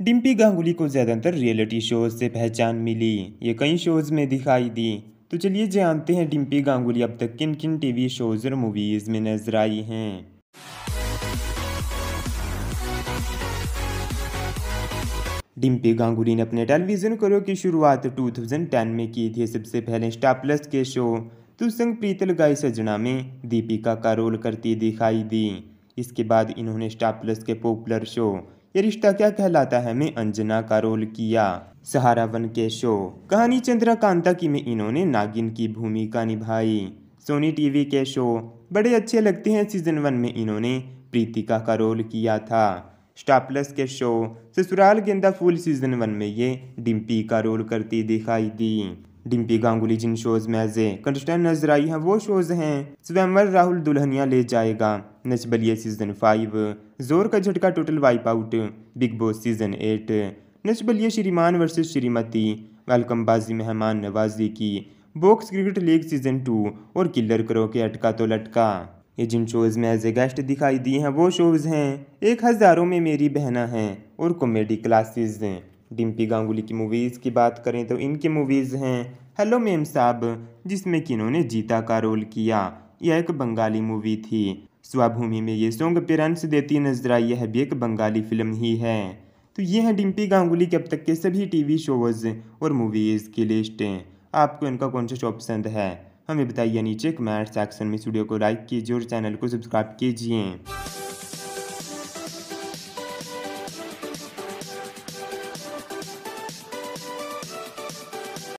डिम्पी गांगुली को ज़्यादातर reality shows से पहचान मिली। ये कई शोज़ में दिखाई दी। तो चलिए जानते हैं डिम्पी गांगुली अब तक किन किन टीवी शोज़ और मूवीज़ में नज़र आई हैं। डिम्पी गांगुली ने अपने टेलीविज़न करियर की शुरुआत 2010 में की थी। सबसे पहले स्टार प्लस के शो तू संग प्रीत लगाई सजना में दीपिका का रोल करती दिखाई दी। इसके बाद इन्होंने स्टार प्लस के पॉपुलर शो ये रिश्ता क्या कहलाता है? में अंजना का रोल किया। सहारा वन के शो कहानी चंद्रा कांता की में इन्होंने नागिन की भूमिका निभाई। सोनी टीवी के शो। बड़े अच्छे लगते हैं सीज़न वन में इन्होंने प्रीतिका का रोल किया था। स्टार प्लस के शो। ससुराल गेंदा फूल सीज़न वन में ये डिम्पी का रोल करती दिखाई दी। डिम्पी गांगुली जिन शोज़ में एज ए कंटेस्टेंट नज़र आई हैं, वो शोज़ हैं। स्वयंवर राहुल दुल्हनिया ले जाएगा। नच बलिए सीज़न फाइव ज़ोर का झटका total wipe out big boss season eight Nach Baliye Shriman versus Shrimati welcome Baazi Mehmaan Nawazi Ki Box Cricket League season two और किलर करो के अटका तो लटका। ये जिन शोज़ में एज ए गेस्ट दिखाई दिए हैं, वो शोज़ हैं। एक हज़ारों में मेरी बहना है, और कॉमेडी क्लासेस हैं। डिम्पी गांगुली की मूवीज़ की बात करें तो इनकी मूवीज़ हैं। हेलो मेम साहब, जिसमें कि इन्होंने जीता का रोल किया। यह एक बंगाली मूवी थी। स्वाभूमि में ये सॉन्ग अपीयरेंस देती नज़र आई, यह भी एक बंगाली फ़िल्म ही है। तो ये हैं डिम्पी गांगुली के अब तक के सभी टीवी शोज़ और मूवीज़ की लिस्ट आपको इनका कौन सा शो पसंद है? हमें बताइए नीचे कमेंट सेक्शन में स्टूडियो को लाइक कीजिए और चैनल को सब्सक्राइब कीजिए।